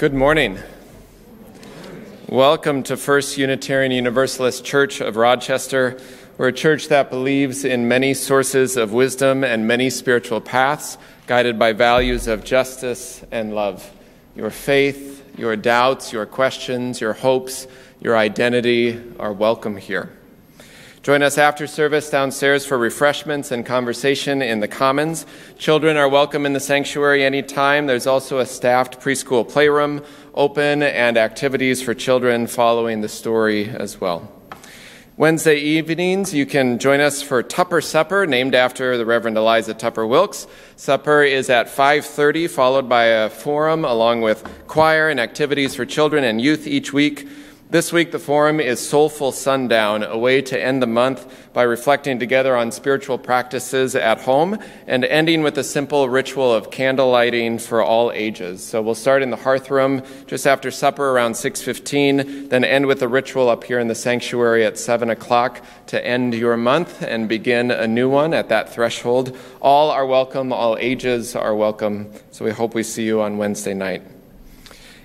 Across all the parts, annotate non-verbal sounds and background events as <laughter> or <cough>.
Good morning. Welcome to First Unitarian Universalist Church of Rochester. We're a church that believes in many sources of wisdom and many spiritual paths, guided by values of justice and love. Your faith, your doubts, your questions, your hopes, your identity are welcome here. Join us after service downstairs for refreshments and conversation in the Commons. Children are welcome in the sanctuary anytime. There's also a staffed preschool playroom open and activities for children following the story as well. Wednesday evenings, you can join us for Tupper Supper, named after the Reverend Eliza Tupper Wilkes. Supper is at 5:30, followed by a forum along with choir and activities for children and youth each week. This week, the forum is Soulful Sundown, a way to end the month by reflecting together on spiritual practices at home and ending with a simple ritual of candle lighting for all ages. So we'll start in the hearth room just after supper around 6.15, then end with a ritual up here in the sanctuary at 7 o'clock to end your month and begin a new one at that threshold. All are welcome, all ages are welcome. So we hope we see you on Wednesday night.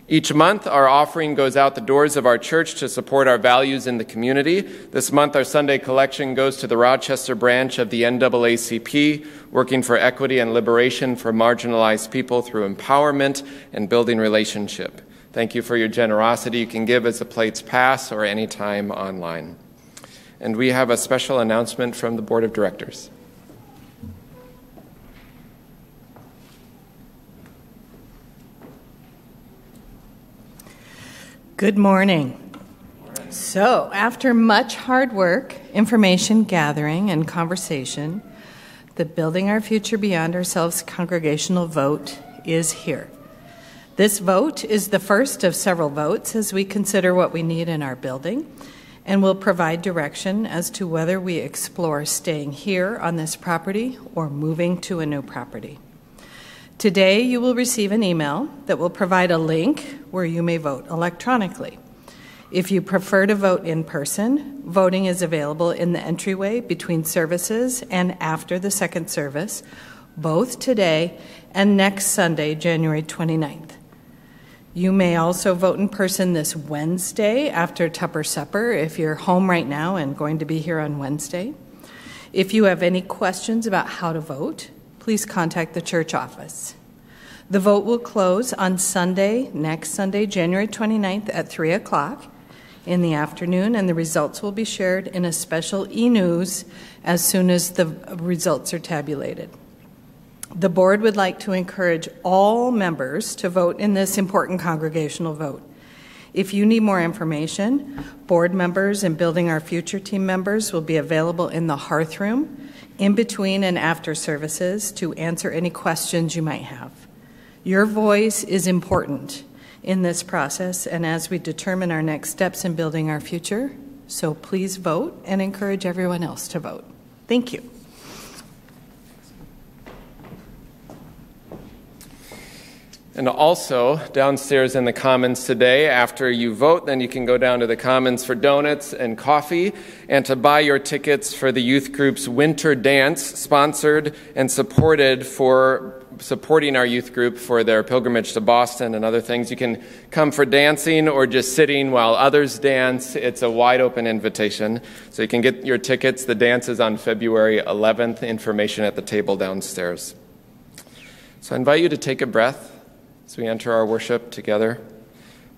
Each month, our offering goes out the doors of our church to support our values in the community. This month, our Sunday collection goes to the Rochester branch of the NAACP, working for equity and liberation for marginalized people through empowerment and building relationship. Thank you for your generosity. You can give as the plates pass or anytime online. And we have a special announcement from the Board of Directors. Good morning. So, after much hard work, information gathering, and conversation, the Building Our Future Beyond Ourselves congregational vote is here. This vote is the first of several votes as we consider what we need in our building and will provide direction as to whether we explore staying here on this property or moving to a new property. Today, you will receive an email that will provide a link where you may vote electronically. If you prefer to vote in person, voting is available in the entryway between services and after the second service, both today and next Sunday, January 29th. You may also vote in person this Wednesday after Tupper Supper if you're home right now and going to be here on Wednesday. If you have any questions about how to vote, please contact the church office. The vote will close on Sunday, next Sunday, January 29th at 3 o'clock in the afternoon, and the results will be shared in a special e news as soon as the results are tabulated. The board would like to encourage all members to vote in this important congregational vote. If you need more information, board members and Building Our Future team members will be available in the hearth room in between and after services to answer any questions you might have. Your voice is important in this process and as we determine our next steps in building our future. So please vote and encourage everyone else to vote. Thank you. And also, downstairs in the Commons today, after you vote, then you can go down to the Commons for donuts and coffee and to buy your tickets for the youth group's winter dance, sponsored and supported for supporting our youth group for their pilgrimage to Boston and other things. You can come for dancing or just sitting while others dance. It's a wide open invitation. So you can get your tickets. The dance is on February 11th. Information at the table downstairs. So I invite you to take a breath we enter our worship together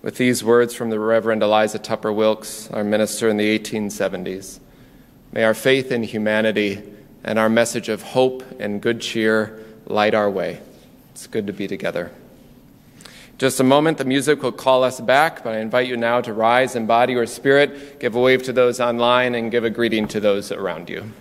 with these words from the Reverend Eliza Tupper Wilkes, our minister in the 1870s. May our faith in humanity and our message of hope and good cheer light our way. It's good to be together. Just a moment, the music will call us back, but I invite you now to rise in body or spirit, give a wave to those online, and give a greeting to those around you.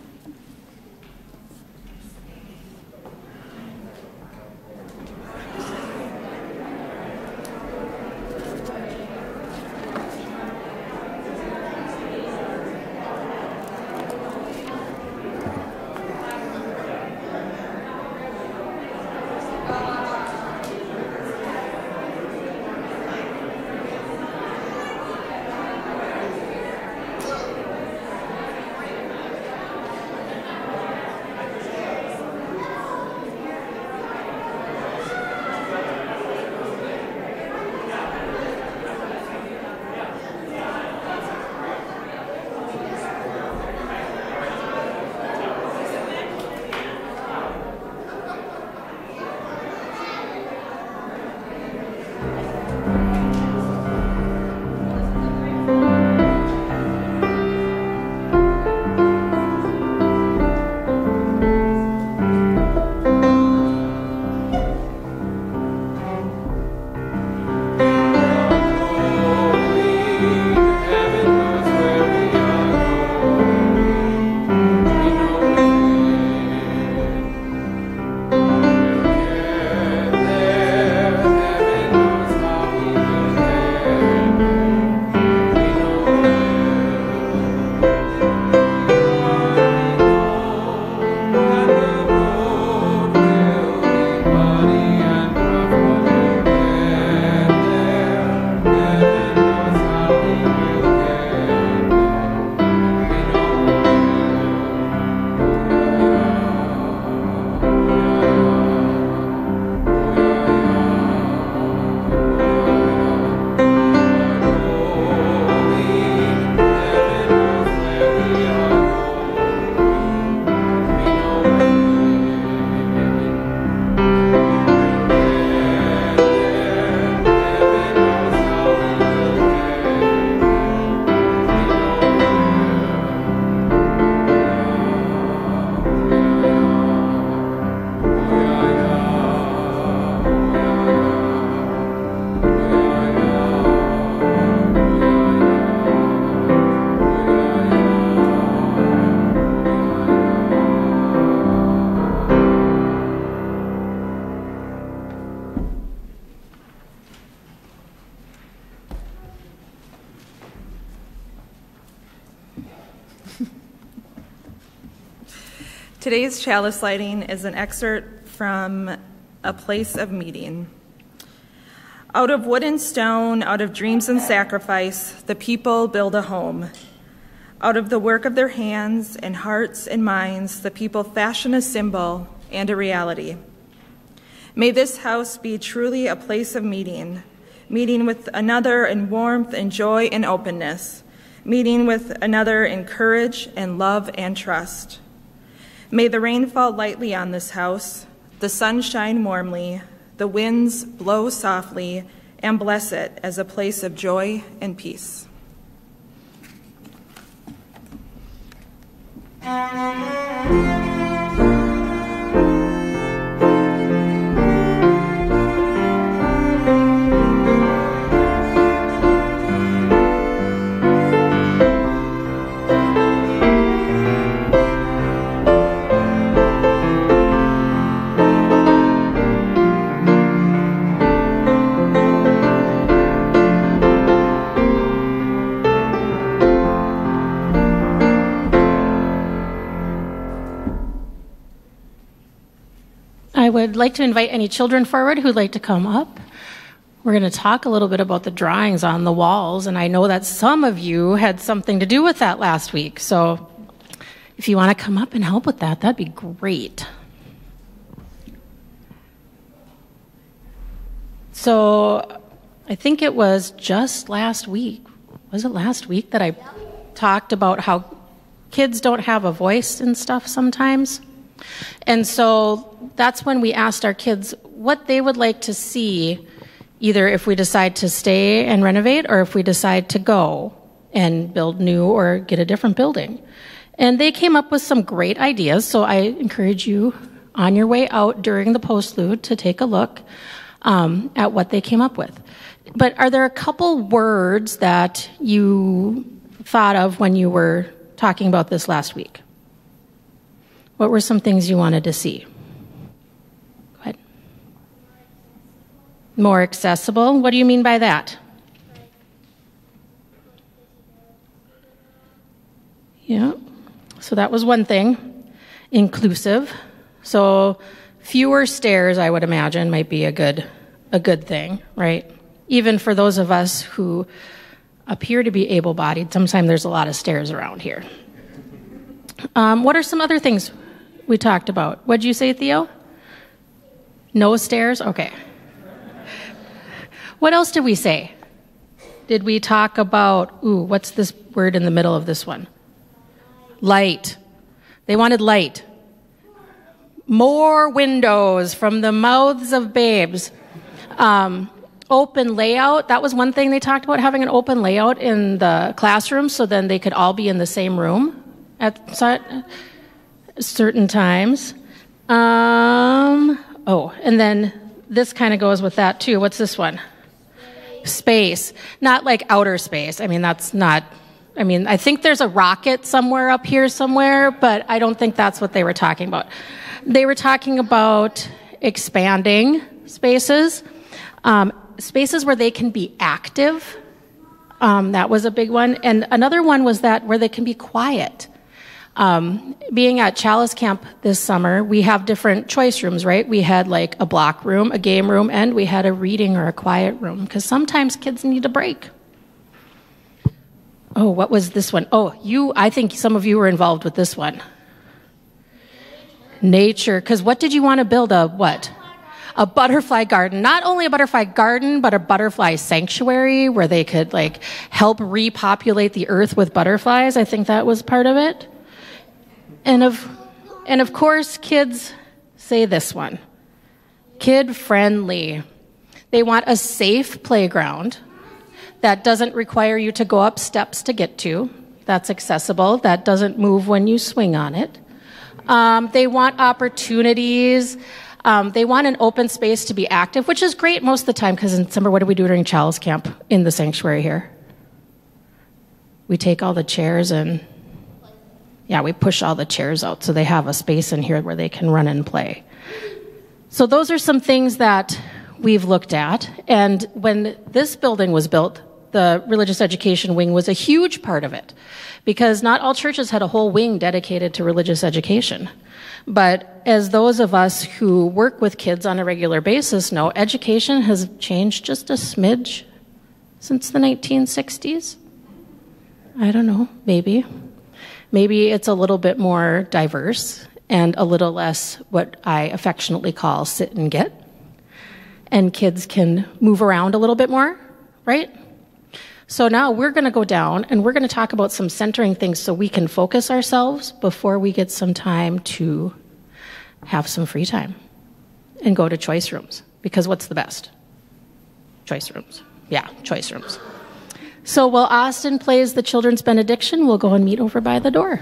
Today's chalice lighting is an excerpt from A Place of Meeting. Out of wood and stone, out of dreams and sacrifice, the people build a home. Out of the work of their hands and hearts and minds, the people fashion a symbol and a reality. May this house be truly a place of meeting, meeting with another in warmth and joy and openness, meeting with another in courage and love and trust. May the rain fall lightly on this house, the sun shine warmly, the winds blow softly, and bless it as a place of joy and peace. I would like to invite any children forward who'd like to come up. We're going to talk a little bit about the drawings on the walls, and I know that some of you had something to do with that last week. So if you want to come up and help with that, that'd be great. So I think it was just last week. Was it last week that I talked about how kids don't have a voice and stuff sometimes? And so that's when we asked our kids what they would like to see, either if we decide to stay and renovate or if we decide to go and build new or get a different building. And they came up with some great ideas, so I encourage you on your way out during the postlude to take a look um, at what they came up with. But are there a couple words that you thought of when you were talking about this last week? What were some things you wanted to see? Go ahead. More accessible? What do you mean by that? Yeah. So that was one thing. Inclusive. So fewer stairs, I would imagine, might be a good a good thing, right? Even for those of us who appear to be able-bodied, sometimes there's a lot of stairs around here. Um, what are some other things we talked about. What'd you say, Theo? No stairs? Okay. What else did we say? Did we talk about, ooh, what's this word in the middle of this one? Light. They wanted light. More windows from the mouths of babes. Um, open layout. That was one thing they talked about, having an open layout in the classroom so then they could all be in the same room at certain times. Um, oh, and then this kind of goes with that too. What's this one? Space. Not like outer space. I mean, that's not, I mean, I think there's a rocket somewhere up here somewhere, but I don't think that's what they were talking about. They were talking about expanding spaces, um, spaces where they can be active. Um, that was a big one. And another one was that where they can be quiet. Um, being at Chalice Camp this summer, we have different choice rooms, right? We had like a block room, a game room, and we had a reading or a quiet room because sometimes kids need a break. Oh, what was this one? Oh, you, I think some of you were involved with this one. Nature. Because what did you want to build? A what? A butterfly garden. Not only a butterfly garden, but a butterfly sanctuary where they could like help repopulate the earth with butterflies. I think that was part of it. And of, and of course, kids say this one kid friendly. They want a safe playground that doesn't require you to go up steps to get to, that's accessible, that doesn't move when you swing on it. Um, they want opportunities. Um, they want an open space to be active, which is great most of the time because in summer, what do we do during Chalice Camp in the sanctuary here? We take all the chairs and yeah, we push all the chairs out so they have a space in here where they can run and play. So those are some things that we've looked at. And when this building was built, the religious education wing was a huge part of it because not all churches had a whole wing dedicated to religious education. But as those of us who work with kids on a regular basis know, education has changed just a smidge since the 1960s. I don't know, maybe. Maybe it's a little bit more diverse and a little less what I affectionately call sit and get. And kids can move around a little bit more, right? So now we're going to go down and we're going to talk about some centering things so we can focus ourselves before we get some time to have some free time and go to choice rooms Because what's the best? Choice rooms. Yeah, choice rooms. So while Austin plays the children's benediction, we'll go and meet over by the door.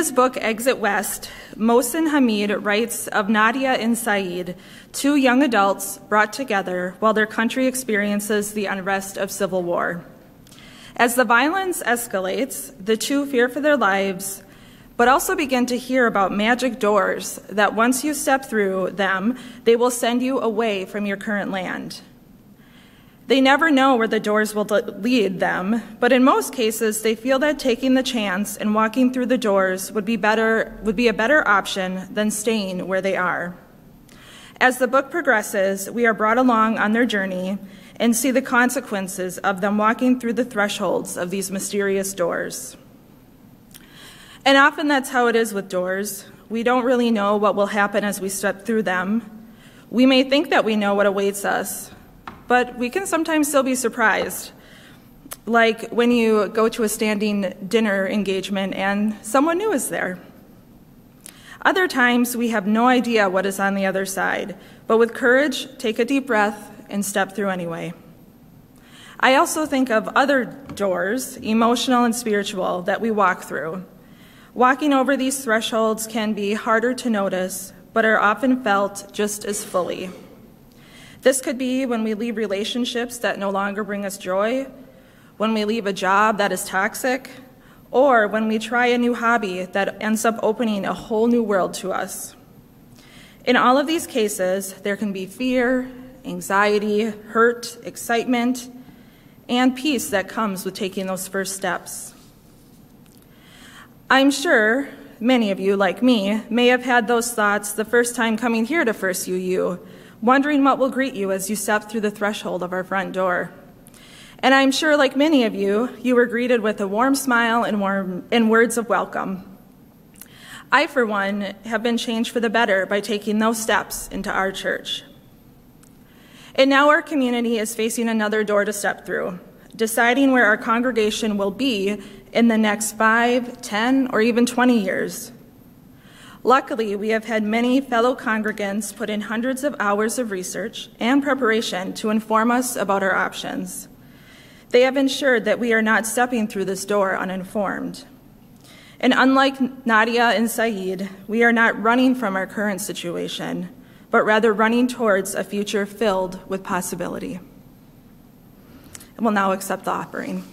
His book Exit West, Mohsin Hamid writes of Nadia and Saeed, two young adults brought together while their country experiences the unrest of civil war. As the violence escalates, the two fear for their lives, but also begin to hear about magic doors that once you step through them, they will send you away from your current land. They never know where the doors will lead them, but in most cases, they feel that taking the chance and walking through the doors would be, better, would be a better option than staying where they are. As the book progresses, we are brought along on their journey and see the consequences of them walking through the thresholds of these mysterious doors. And often that's how it is with doors. We don't really know what will happen as we step through them. We may think that we know what awaits us, but we can sometimes still be surprised. Like when you go to a standing dinner engagement and someone new is there. Other times we have no idea what is on the other side, but with courage, take a deep breath and step through anyway. I also think of other doors, emotional and spiritual, that we walk through. Walking over these thresholds can be harder to notice, but are often felt just as fully. This could be when we leave relationships that no longer bring us joy, when we leave a job that is toxic, or when we try a new hobby that ends up opening a whole new world to us. In all of these cases, there can be fear, anxiety, hurt, excitement, and peace that comes with taking those first steps. I'm sure many of you, like me, may have had those thoughts the first time coming here to First UU wondering what will greet you as you step through the threshold of our front door. And I'm sure, like many of you, you were greeted with a warm smile and, warm, and words of welcome. I, for one, have been changed for the better by taking those steps into our church. And now our community is facing another door to step through, deciding where our congregation will be in the next five, ten, or even 20 years. Luckily, we have had many fellow congregants put in hundreds of hours of research and preparation to inform us about our options. They have ensured that we are not stepping through this door uninformed. And unlike Nadia and Saeed, we are not running from our current situation, but rather running towards a future filled with possibility. And we'll now accept the offering.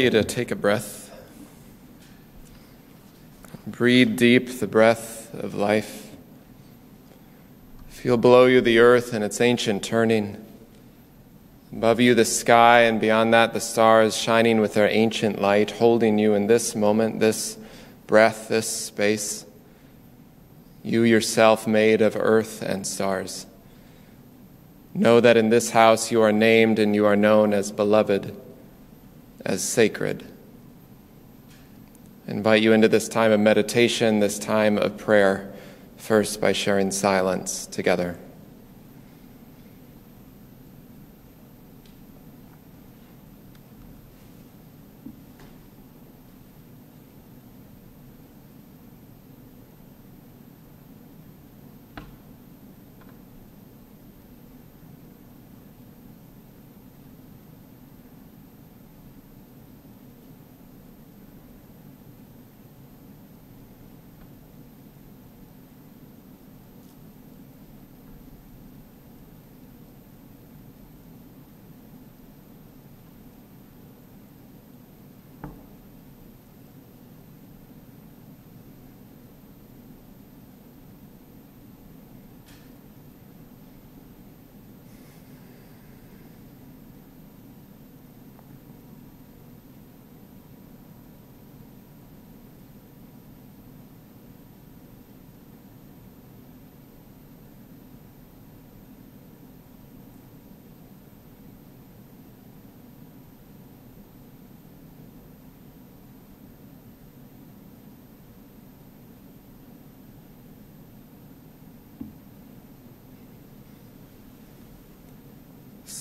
You to take a breath. Breathe deep the breath of life. Feel below you the earth and its ancient turning. Above you, the sky, and beyond that, the stars shining with their ancient light, holding you in this moment, this breath, this space. You yourself made of earth and stars. Know that in this house you are named and you are known as beloved, as sacred. I invite you into this time of meditation, this time of prayer, first by sharing silence together.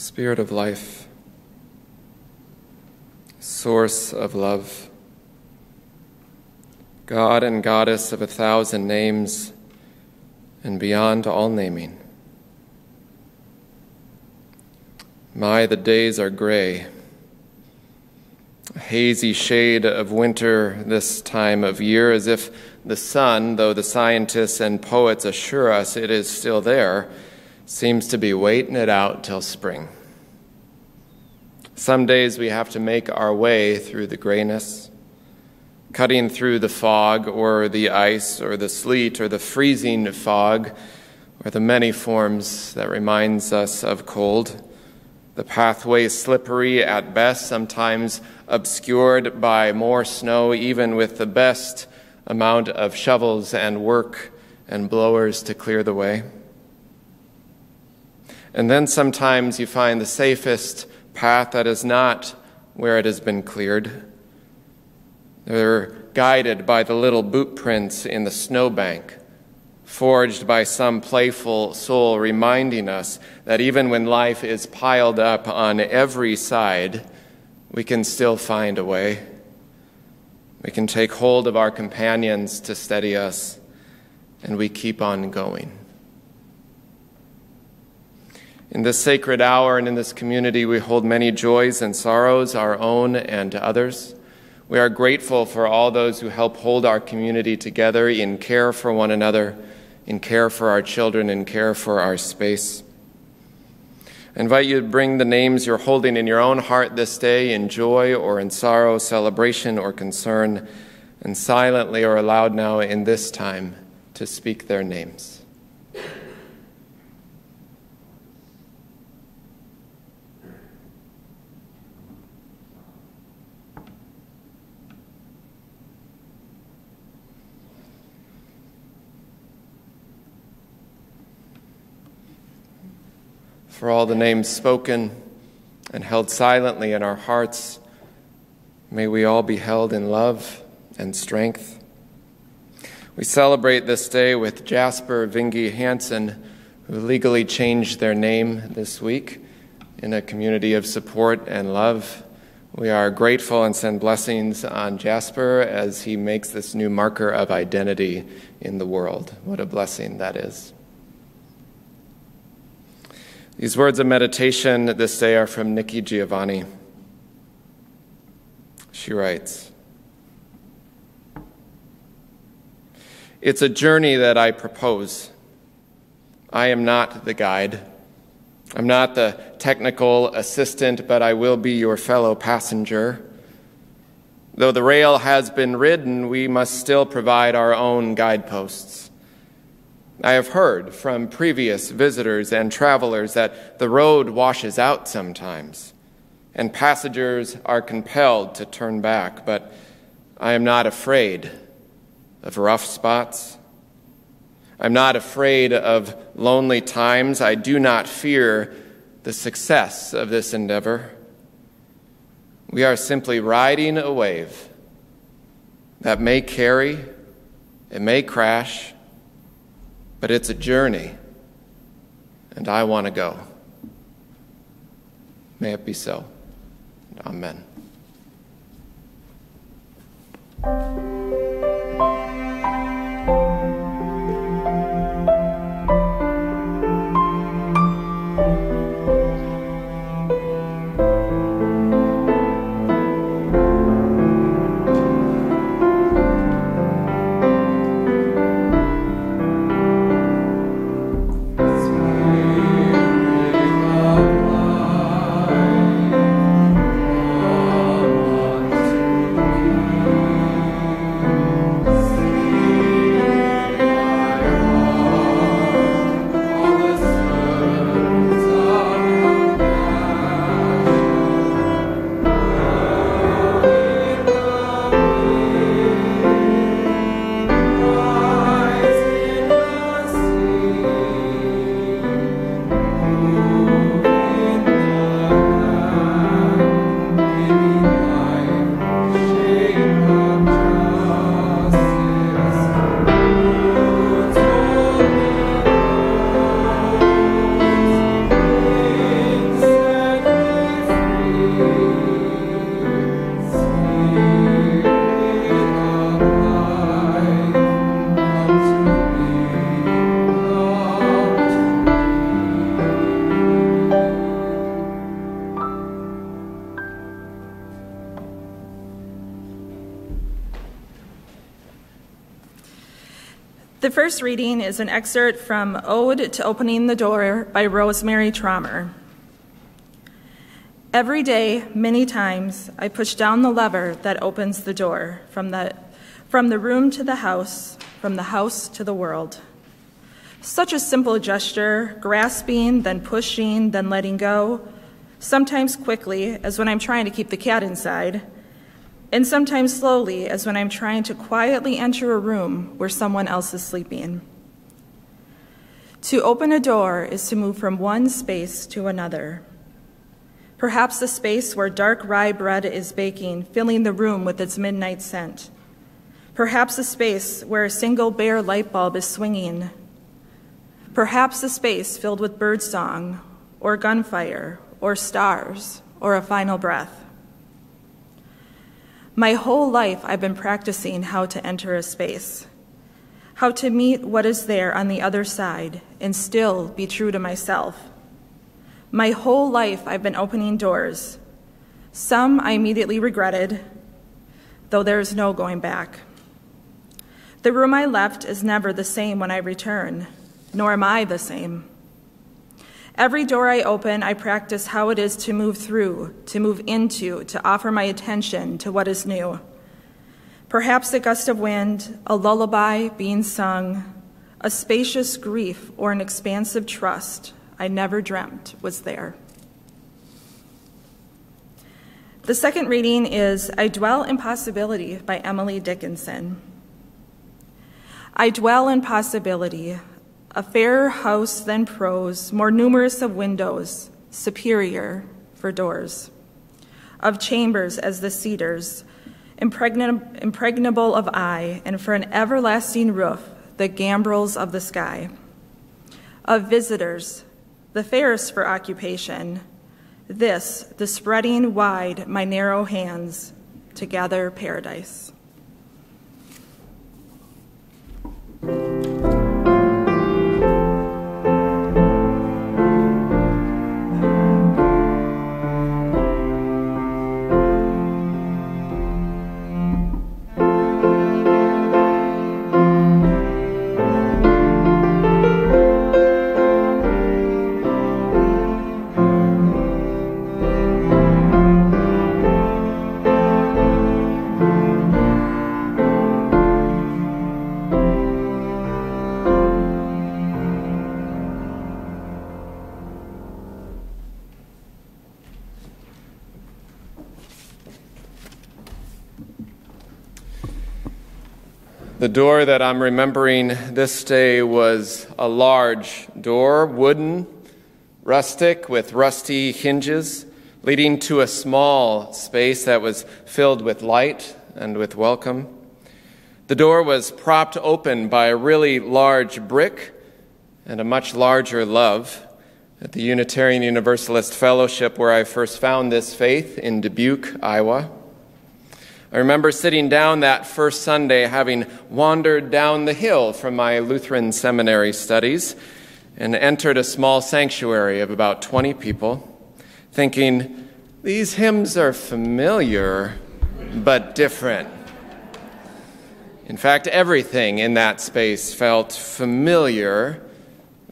Spirit of life, source of love, God and Goddess of a thousand names and beyond all naming. My, the days are gray, a hazy shade of winter this time of year, as if the sun, though the scientists and poets assure us it is still there, seems to be waiting it out till spring. Some days we have to make our way through the grayness, cutting through the fog or the ice or the sleet or the freezing fog or the many forms that reminds us of cold. The pathway slippery at best, sometimes obscured by more snow, even with the best amount of shovels and work and blowers to clear the way. And then sometimes you find the safest path that is not where it has been cleared. They're guided by the little boot prints in the snowbank, forged by some playful soul reminding us that even when life is piled up on every side, we can still find a way. We can take hold of our companions to steady us, and we keep on going. In this sacred hour and in this community, we hold many joys and sorrows, our own and others. We are grateful for all those who help hold our community together in care for one another, in care for our children, in care for our space. I invite you to bring the names you're holding in your own heart this day in joy or in sorrow, celebration or concern, and silently or aloud now in this time to speak their names. For all the names spoken and held silently in our hearts. May we all be held in love and strength. We celebrate this day with Jasper Vingy Hansen, who legally changed their name this week in a community of support and love. We are grateful and send blessings on Jasper as he makes this new marker of identity in the world. What a blessing that is. These words of meditation this day are from Nikki Giovanni. She writes It's a journey that I propose. I am not the guide. I'm not the technical assistant, but I will be your fellow passenger. Though the rail has been ridden, we must still provide our own guideposts. I have heard from previous visitors and travelers that the road washes out sometimes, and passengers are compelled to turn back, but I am not afraid of rough spots. I'm not afraid of lonely times. I do not fear the success of this endeavor. We are simply riding a wave that may carry, it may crash, but it's a journey, and I want to go. May it be so. Amen. The first reading is an excerpt from Ode to Opening the Door by Rosemerry Trommer. Every day, many times, I push down the lever that opens the door from the, from the room to the house, from the house to the world. Such a simple gesture, grasping, then pushing, then letting go, sometimes quickly, as when I'm trying to keep the cat inside and sometimes slowly, as when I'm trying to quietly enter a room where someone else is sleeping. To open a door is to move from one space to another. Perhaps the space where dark rye bread is baking, filling the room with its midnight scent. Perhaps a space where a single bare light bulb is swinging. Perhaps a space filled with birdsong, or gunfire, or stars, or a final breath. My whole life, I've been practicing how to enter a space, how to meet what is there on the other side and still be true to myself. My whole life, I've been opening doors. Some I immediately regretted, though there is no going back. The room I left is never the same when I return, nor am I the same. Every door I open, I practice how it is to move through, to move into, to offer my attention to what is new. Perhaps a gust of wind, a lullaby being sung, a spacious grief, or an expansive trust I never dreamt was there. The second reading is I Dwell in Possibility by Emily Dickinson. I dwell in possibility, a fairer house than prose, more numerous of windows, superior for doors, of chambers as the cedars, impregnable of eye, and for an everlasting roof, the gambrels of the sky, of visitors, the fairest for occupation, this, the spreading wide my narrow hands, to gather paradise. The door that I'm remembering this day was a large door, wooden, rustic, with rusty hinges, leading to a small space that was filled with light and with welcome. The door was propped open by a really large brick and a much larger love. At the Unitarian Universalist Fellowship, where I first found this faith in Dubuque, Iowa. I remember sitting down that first Sunday, having wandered down the hill from my Lutheran seminary studies and entered a small sanctuary of about 20 people, thinking, these hymns are familiar but different. In fact, everything in that space felt familiar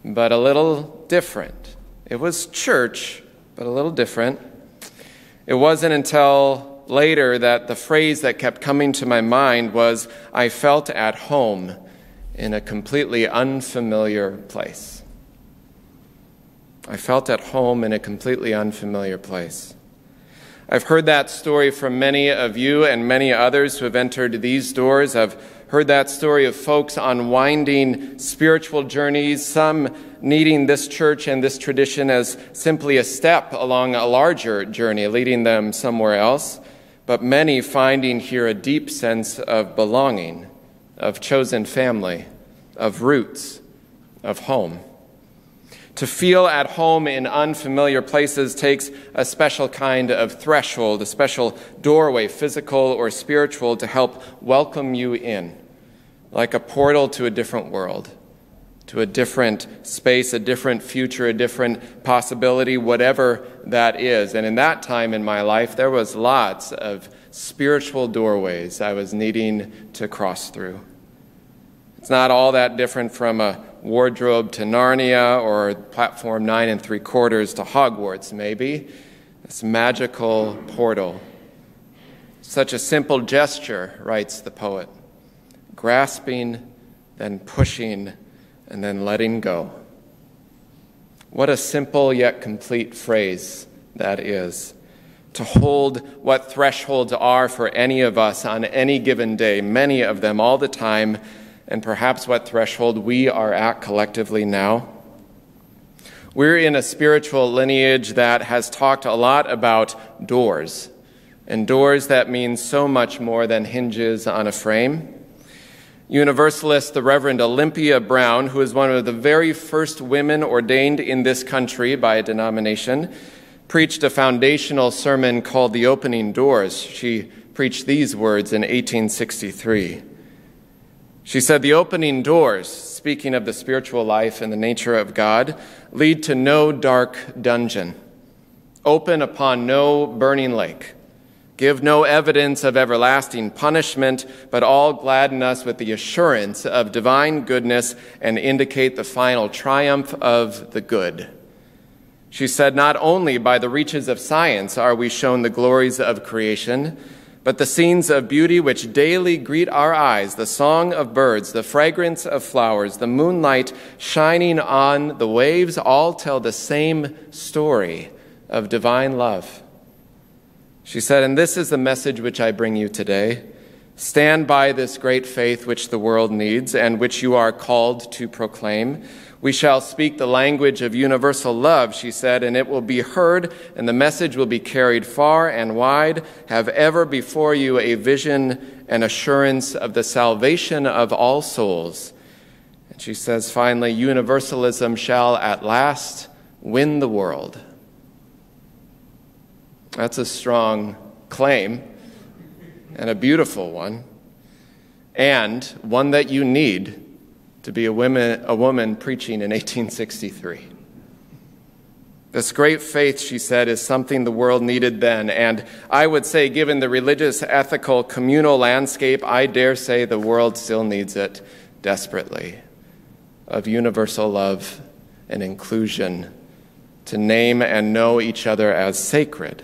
but a little different. It was church, but a little different. It wasn't until later that the phrase that kept coming to my mind was, I felt at home in a completely unfamiliar place. I felt at home in a completely unfamiliar place. I've heard that story from many of you and many others who have entered these doors. I've heard that story of folks on winding spiritual journeys, some needing this church and this tradition as simply a step along a larger journey, leading them somewhere else but many finding here a deep sense of belonging, of chosen family, of roots, of home. To feel at home in unfamiliar places takes a special kind of threshold, a special doorway, physical or spiritual, to help welcome you in, like a portal to a different world to a different space, a different future, a different possibility, whatever that is. And in that time in my life, there was lots of spiritual doorways I was needing to cross through. It's not all that different from a wardrobe to Narnia or platform nine and three quarters to Hogwarts, maybe. This magical portal. Such a simple gesture, writes the poet. Grasping, then pushing and then letting go. What a simple yet complete phrase that is. To hold what thresholds are for any of us on any given day, many of them all the time, and perhaps what threshold we are at collectively now. We're in a spiritual lineage that has talked a lot about doors, and doors that mean so much more than hinges on a frame. Universalist, the Reverend Olympia Brown, who is one of the very first women ordained in this country by a denomination, preached a foundational sermon called The Opening Doors. She preached these words in 1863. She said, The opening doors, speaking of the spiritual life and the nature of God, lead to no dark dungeon, open upon no burning lake Give no evidence of everlasting punishment, but all gladden us with the assurance of divine goodness and indicate the final triumph of the good. She said, Not only by the reaches of science are we shown the glories of creation, but the scenes of beauty which daily greet our eyes, the song of birds, the fragrance of flowers, the moonlight shining on the waves, all tell the same story of divine love. She said, And this is the message which I bring you today. Stand by this great faith which the world needs and which you are called to proclaim. We shall speak the language of universal love, she said, and it will be heard, and the message will be carried far and wide. Have ever before you a vision and assurance of the salvation of all souls. And she says finally, universalism shall at last win the world. That's a strong claim and a beautiful one, and one that you need to be a woman, a woman preaching in 1863. This great faith, she said, is something the world needed then. And I would say, given the religious, ethical, communal landscape, I dare say the world still needs it desperately of universal love and inclusion, to name and know each other as sacred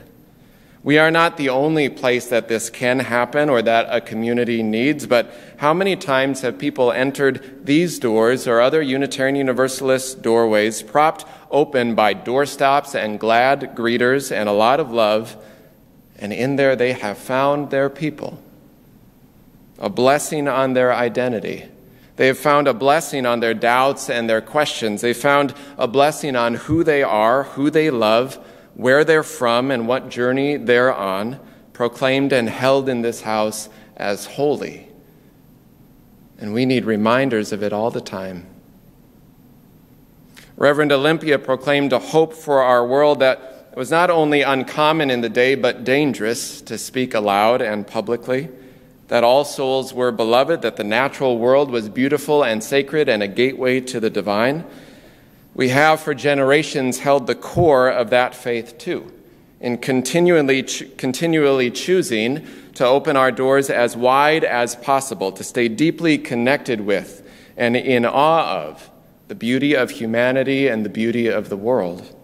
we are not the only place that this can happen or that a community needs, but how many times have people entered these doors or other Unitarian Universalist doorways propped open by doorstops and glad greeters and a lot of love, and in there they have found their people? a blessing on their identity. They have found a blessing on their doubts and their questions. They found a blessing on who they are, who they love, where they're from, and what journey they're on, proclaimed and held in this house as holy. And we need reminders of it all the time. Reverend Olympia proclaimed a hope for our world that was not only uncommon in the day, but dangerous to speak aloud and publicly that all souls were beloved, that the natural world was beautiful and sacred and a gateway to the divine. We have for generations held the core of that faith too, in continually, continually choosing to open our doors as wide as possible, to stay deeply connected with and in awe of the beauty of humanity and the beauty of the world.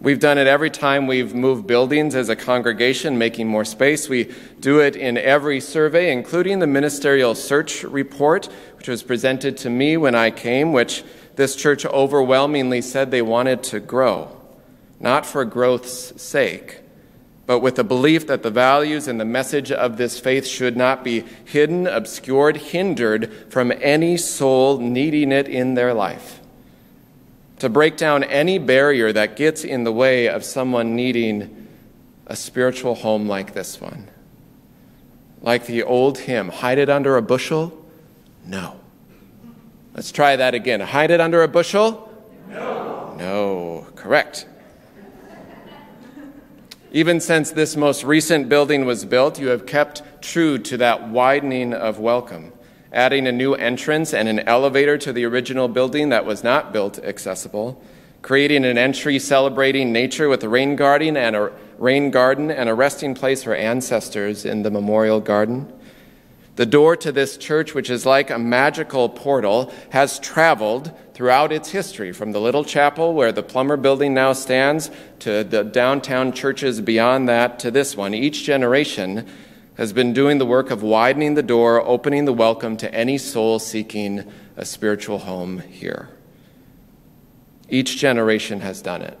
We've done it every time we've moved buildings as a congregation, making more space. We do it in every survey, including the ministerial search report, which was presented to me when I came, which this church overwhelmingly said they wanted to grow, not for growth's sake, but with the belief that the values and the message of this faith should not be hidden, obscured, hindered from any soul needing it in their life to break down any barrier that gets in the way of someone needing a spiritual home like this one. Like the old hymn, hide it under a bushel? No. Let's try that again. Hide it under a bushel? No. No, correct. Even since this most recent building was built, you have kept true to that widening of welcome adding a new entrance and an elevator to the original building that was not built accessible, creating an entry celebrating nature with a rain garden and a rain garden and a resting place for ancestors in the memorial garden. The door to this church, which is like a magical portal, has traveled throughout its history from the little chapel where the Plummer building now stands to the downtown churches beyond that to this one. Each generation has been doing the work of widening the door, opening the welcome to any soul seeking a spiritual home here. Each generation has done it.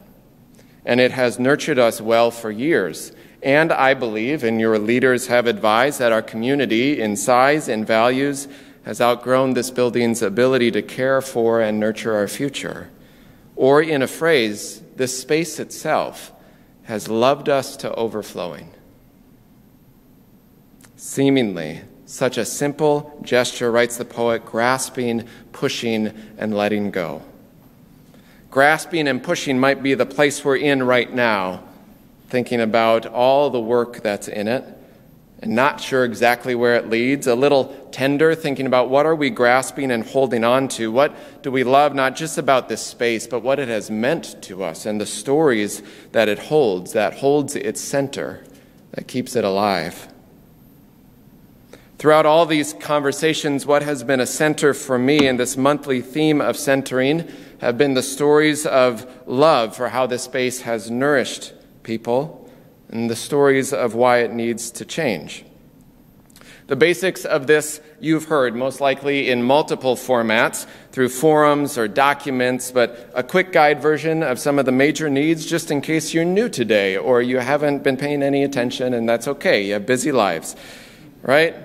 And it has nurtured us well for years. And I believe, and your leaders have advised, that our community, in size and values, has outgrown this building's ability to care for and nurture our future. Or, in a phrase, this space itself has loved us to overflowing. Seemingly, such a simple gesture, writes the poet, grasping, pushing, and letting go. Grasping and pushing might be the place we're in right now, thinking about all the work that's in it and not sure exactly where it leads, a little tender, thinking about what are we grasping and holding on to? What do we love, not just about this space, but what it has meant to us and the stories that it holds, that holds its center, that keeps it alive. Throughout all these conversations, what has been a center for me in this monthly theme of centering have been the stories of love for how this space has nourished people and the stories of why it needs to change. The basics of this you've heard, most likely in multiple formats through forums or documents, but a quick guide version of some of the major needs just in case you're new today or you haven't been paying any attention, and that's okay. You have busy lives, right?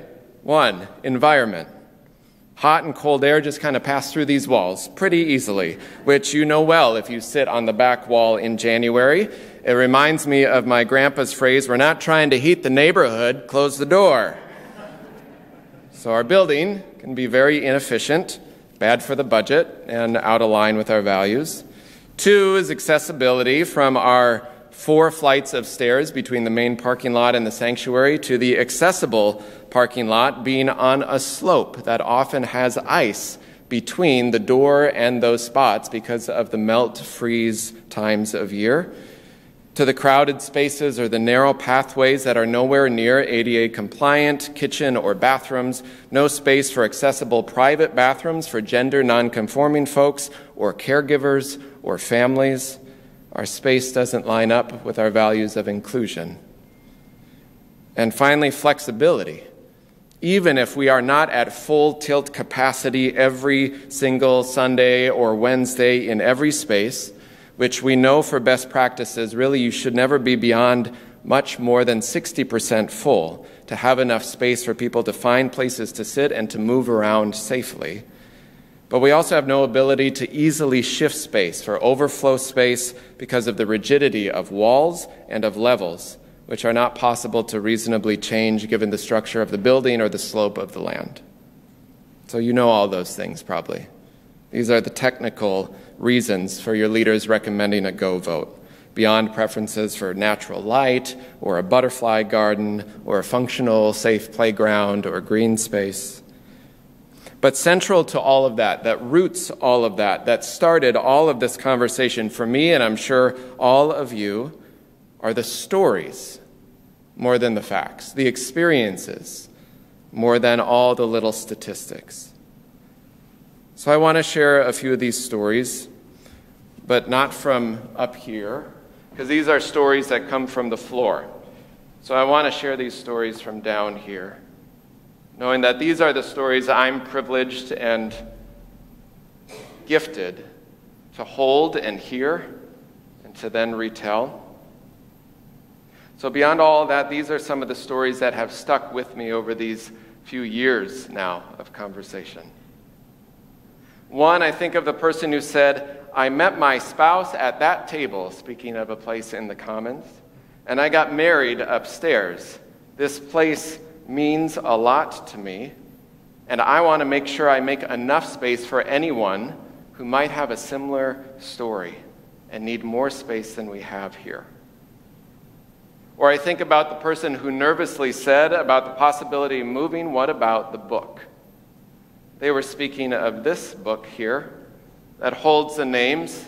One, environment. Hot and cold air just kind of pass through these walls pretty easily, which you know well if you sit on the back wall in January. It reminds me of my grandpa's phrase we're not trying to heat the neighborhood, close the door. So our building can be very inefficient, bad for the budget, and out of line with our values. Two is accessibility from our four flights of stairs between the main parking lot and the sanctuary to the accessible parking lot being on a slope that often has ice between the door and those spots because of the melt freeze times of year. To the crowded spaces or the narrow pathways that are nowhere near ADA compliant, kitchen or bathrooms, no space for accessible private bathrooms for gender nonconforming folks or caregivers or families our space doesn't line up with our values of inclusion. And finally, flexibility. Even if we are not at full tilt capacity every single Sunday or Wednesday in every space, which we know for best practices, really you should never be beyond much more than 60% full to have enough space for people to find places to sit and to move around safely. But we also have no ability to easily shift space for overflow space because of the rigidity of walls and of levels, which are not possible to reasonably change given the structure of the building or the slope of the land. So you know all those things probably. These are the technical reasons for your leaders recommending a go vote beyond preferences for natural light or a butterfly garden or a functional, safe playground or green space. But central to all of that, that roots all of that, that started all of this conversation for me, and I'm sure all of you, are the stories more than the facts, the experiences more than all the little statistics. So I want to share a few of these stories, but not from up here because these are stories that come from the floor. So I want to share these stories from down here, knowing that these are the stories I'm privileged and gifted to hold and hear and to then retell. So, beyond all that, these are some of the stories that have stuck with me over these few years now of conversation. One, I think of the person who said, I met my spouse at that table, speaking of a place in the Commons, and I got married upstairs. This place means a lot to me, and I want to make sure I make enough space for anyone who might have a similar story and need more space than we have here. Or I think about the person who nervously said about the possibility of moving, What about the book? They were speaking of this book here that holds the names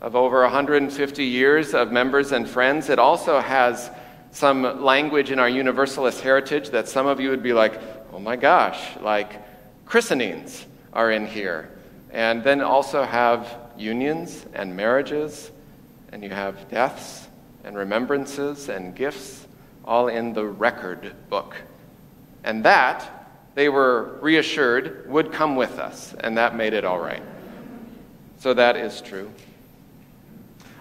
of over 150 years of members and friends. It also has some language in our Universalist heritage that some of you would be like, oh my gosh, like christenings are in here. And then also have unions and marriages, and you have deaths and remembrances and gifts, all in the record book. And that, they were reassured, would come with us, and that made it all right. So that is true.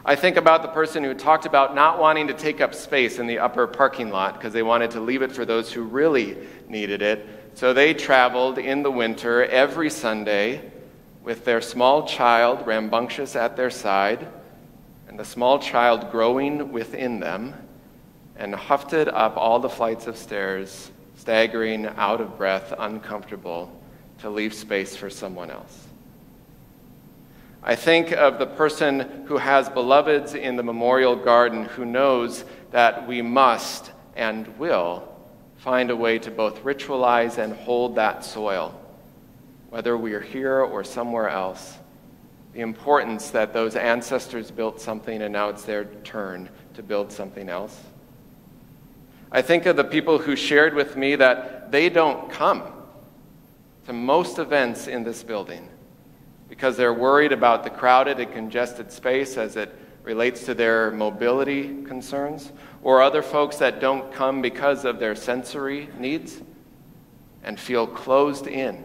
I think about the person who talked about not wanting to take up space in the upper parking lot because they wanted to leave it for those who really needed it. So they traveled in the winter every Sunday with their small child rambunctious at their side and the small child growing within them and huffed it up all the flights of stairs, staggering, out of breath, uncomfortable, to leave space for someone else. I think of the person who has beloveds in the memorial garden who knows that we must and will find a way to both ritualize and hold that soil, whether we are here or somewhere else. The importance that those ancestors built something and now it's their turn to build something else. I think of the people who shared with me that they don't come to most events in this building because they're worried about the crowded and congested space as it relates to their mobility concerns, or other folks that don't come because of their sensory needs and feel closed in.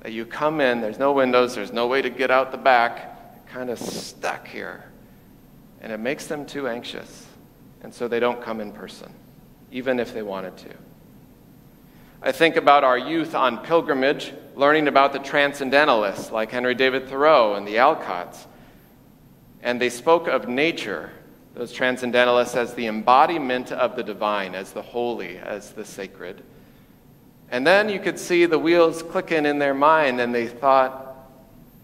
That you come in, there's no windows, there's no way to get out the back, kind of stuck here. And it makes them too anxious. And so they don't come in person, even if they wanted to. I think about our youth on pilgrimage, learning about the transcendentalists like Henry David Thoreau and the Alcotts. And they spoke of nature, those transcendentalists, as the embodiment of the divine, as the holy, as the sacred. And then you could see the wheels clicking in their mind, and they thought,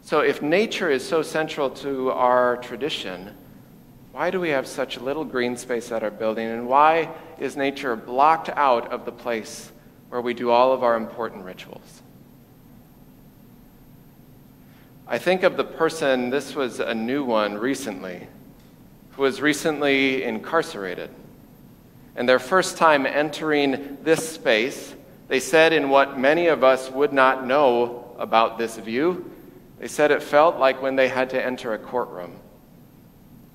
so if nature is so central to our tradition, why do we have such little green space at our building? And why is nature blocked out of the place where we do all of our important rituals. I think of the person, this was a new one recently, who was recently incarcerated. And their first time entering this space, they said, in what many of us would not know about this view, they said it felt like when they had to enter a courtroom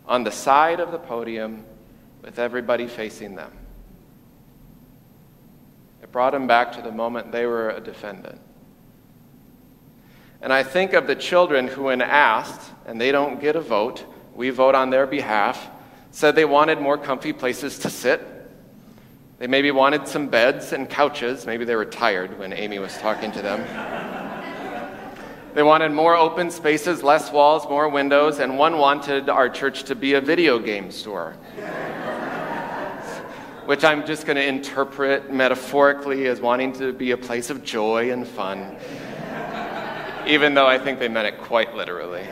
on the side of the podium with everybody facing them. It brought them back to the moment they were a defendant. And I think of the children who, when asked, and they don't get a vote, we vote on their behalf, said they wanted more comfy places to sit. They maybe wanted some beds and couches. Maybe they were tired when Amy was talking to them. They wanted more open spaces, less walls, more windows, and one wanted our church to be a video game store. <laughs> Which I'm just going to interpret metaphorically as wanting to be a place of joy and fun, even though I think they meant it quite literally.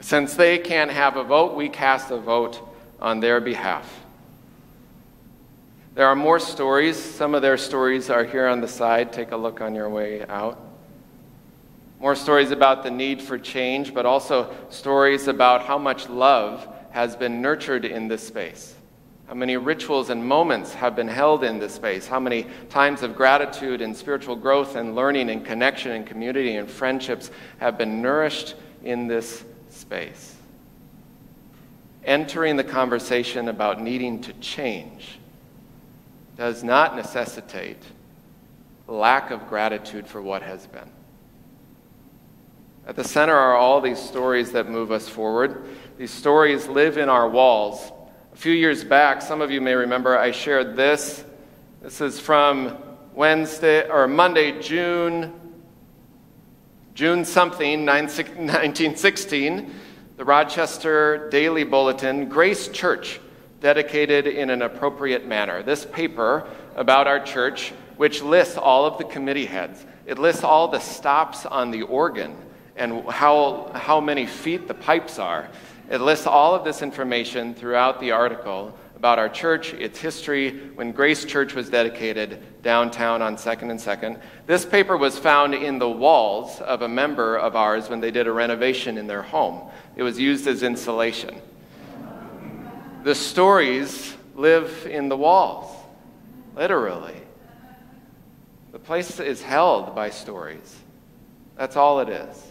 Since they can't have a vote, we cast a vote on their behalf. There are more stories. Some of their stories are here on the side. Take a look on your way out. More stories about the need for change, but also stories about how much love has been nurtured in this space. How many rituals and moments have been held in this space? How many times of gratitude and spiritual growth and learning and connection and community and friendships have been nourished in this space? Entering the conversation about needing to change does not necessitate lack of gratitude for what has been. At the center are all these stories that move us forward. These stories live in our walls. A few years back, some of you may remember, I shared this. This is from Wednesday or Monday, June June something, 1916, <laughs> the Rochester Daily Bulletin, Grace Church, dedicated in an appropriate manner. This paper about our church, which lists all of the committee heads, it lists all the stops on the organ and how, how many feet the pipes are. It lists all of this information throughout the article about our church, its history, when Grace Church was dedicated downtown on 2nd and 2nd. This paper was found in the walls of a member of ours when they did a renovation in their home. It was used as insulation. The stories live in the walls, literally. The place is held by stories. That's all it is.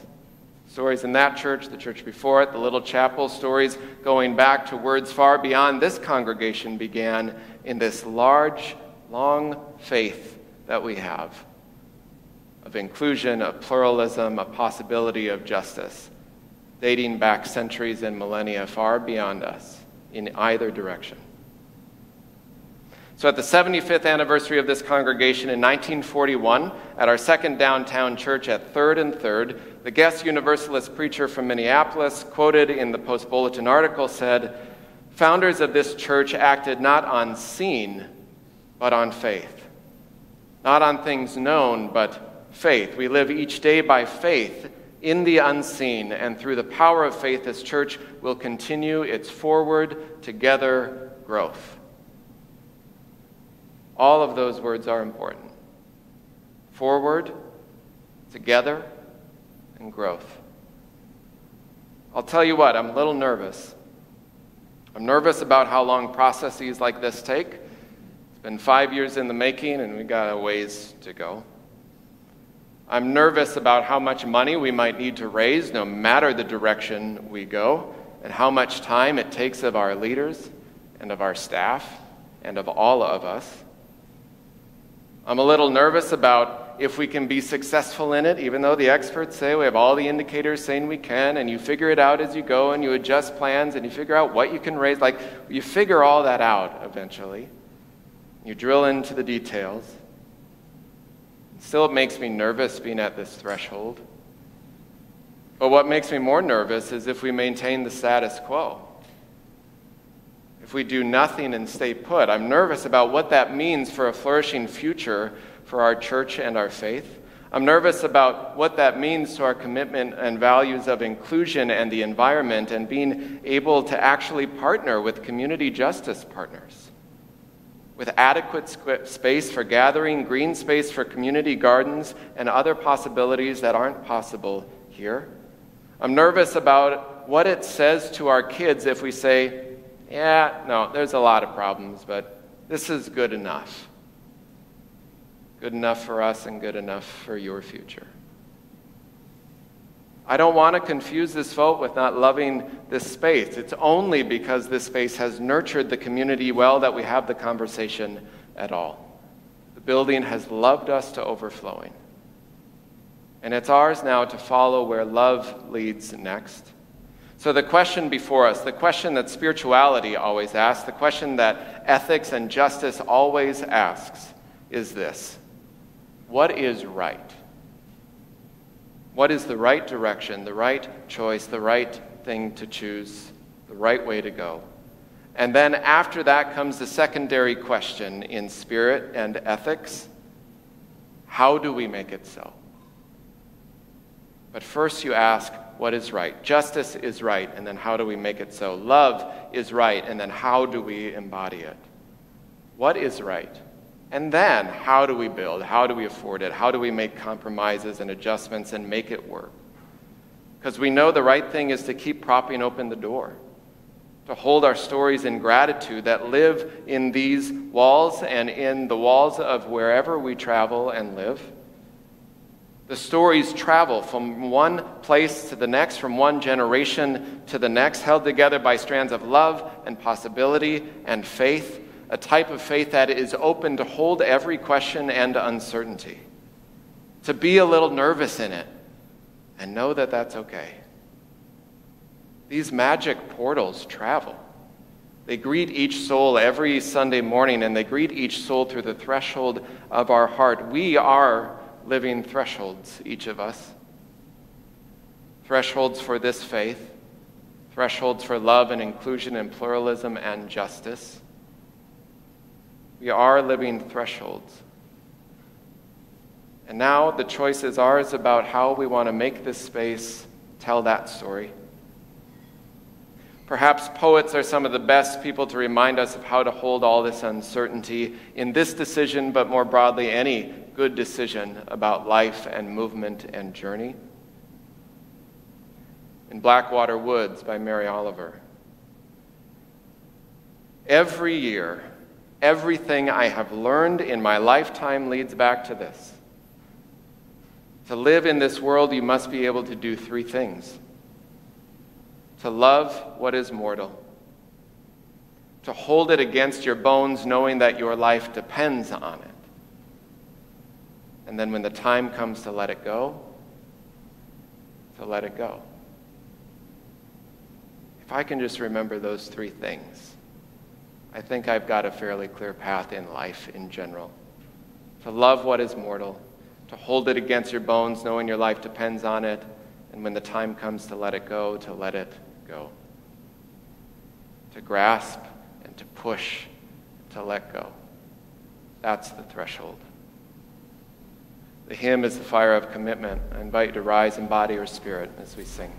Stories in that church, the church before it, the little chapel, stories going back to words far beyond this congregation began in this large, long faith that we have of inclusion, of pluralism, a possibility of justice, dating back centuries and millennia far beyond us in either direction. So, at the 75th anniversary of this congregation in 1941, at our second downtown church at 3rd and 3rd, the guest Universalist preacher from Minneapolis, quoted in the Post Bulletin article, said, Founders of this church acted not on seen, but on faith. Not on things known, but faith. We live each day by faith in the unseen, and through the power of faith, this church will continue its forward, together growth. All of those words are important. Forward, together, and growth. I'll tell you what, I'm a little nervous. I'm nervous about how long processes like this take. It's been five years in the making, and we got a ways to go. I'm nervous about how much money we might need to raise, no matter the direction we go, and how much time it takes of our leaders and of our staff and of all of us. I'm a little nervous about if we can be successful in it, even though the experts say we have all the indicators saying we can, and you figure it out as you go, and you adjust plans, and you figure out what you can raise. Like, you figure all that out eventually. You drill into the details. Still, it makes me nervous being at this threshold. But what makes me more nervous is if we maintain the status quo if we do nothing and stay put. I'm nervous about what that means for a flourishing future for our church and our faith. I'm nervous about what that means to our commitment and values of inclusion and the environment and being able to actually partner with community justice partners. With adequate space for gathering, green space for community gardens, and other possibilities that aren't possible here. I'm nervous about what it says to our kids if we say, yeah, no, there's a lot of problems, but this is good enough. Good enough for us and good enough for your future. I don't want to confuse this vote with not loving this space. It's only because this space has nurtured the community well that we have the conversation at all. The building has loved us to overflowing. And it's ours now to follow where love leads next So, the question before us, the question that spirituality always asks, the question that ethics and justice always asks is this What is right? What is the right direction, the right choice, the right thing to choose, the right way to go? And then after that comes the secondary question in spirit and ethics how do we make it so? But first you ask, what is right? Justice is right, and then how do we make it so? Love is right, and then how do we embody it? What is right? And then how do we build? How do we afford it? How do we make compromises and adjustments and make it work? Because we know the right thing is to keep propping open the door to hold our stories in gratitude that live in these walls and in the walls of wherever we travel and live. The stories travel from one place to the next, from one generation to the next, held together by strands of love and possibility and faith, a type of faith that is open to hold every question and uncertainty, to be a little nervous in it, and know that that's okay. These magic portals travel. They greet each soul every Sunday morning, and they greet each soul through the threshold of our heart. We are living thresholds, each of us. Thresholds for this faith, thresholds for love and inclusion and pluralism and justice. We are living thresholds. And now the choice is ours about how we want to make this space tell that story. Perhaps poets are some of the best people to remind us of how to hold all this uncertainty in this decision, but more broadly, any good decision about life and movement and journey. In Blackwater Woods by Mary Oliver. Every year, everything I have learned in my lifetime leads back to this. To live in this world, you must be able to do three things to love what is mortal, to hold it against your bones, knowing that your life depends on it. And then when the time comes to let it go, to let it go. If I can just remember those three things, I think I've got a fairly clear path in life in general. To love what is mortal, to hold it against your bones, knowing your life depends on it, and when the time comes to let it go, to let it go. To grasp and to push, to let go. That's the threshold. The hymn is the fire of commitment. I invite you to rise in body or spirit as we sing.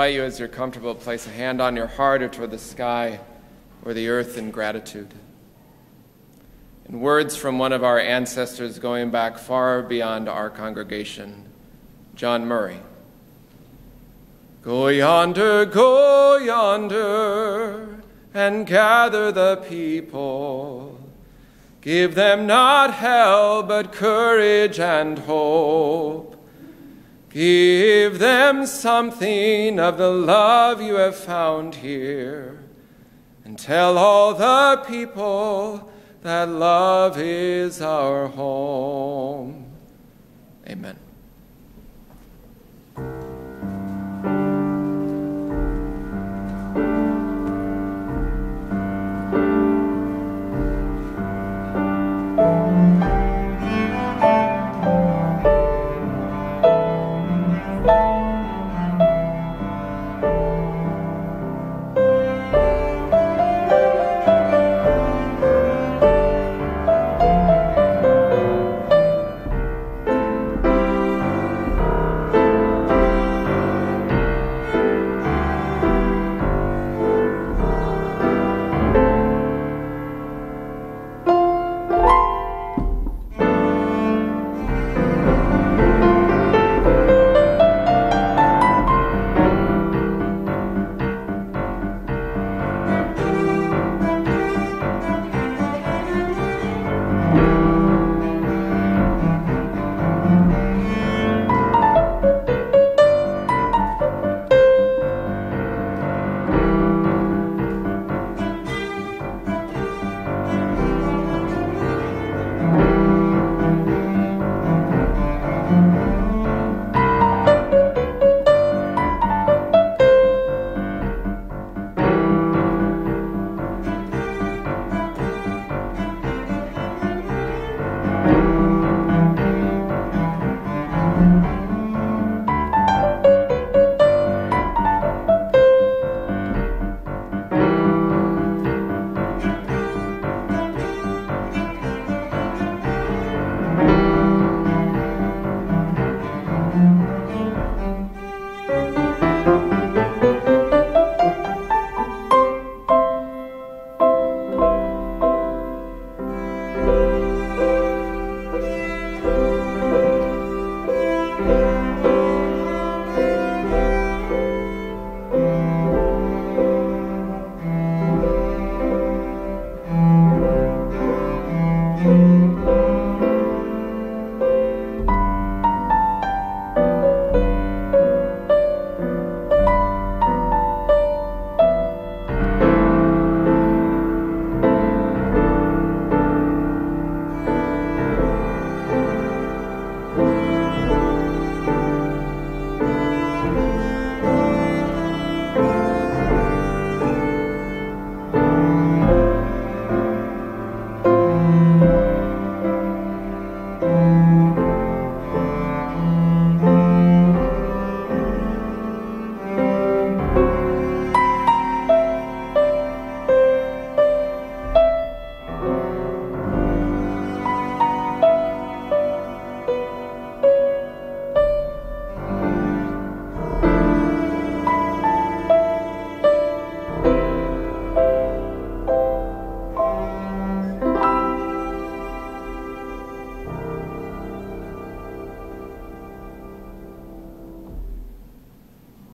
Invite you as you're comfortable, place a hand on your heart or toward the sky or the earth in gratitude. In words from one of our ancestors going back far beyond our congregation, John Murray. Go yonder, go yonder, and gather the people. Give them not hell, but courage and hope. Give them something of the love you have found here, and tell all the people that love is our home. Amen.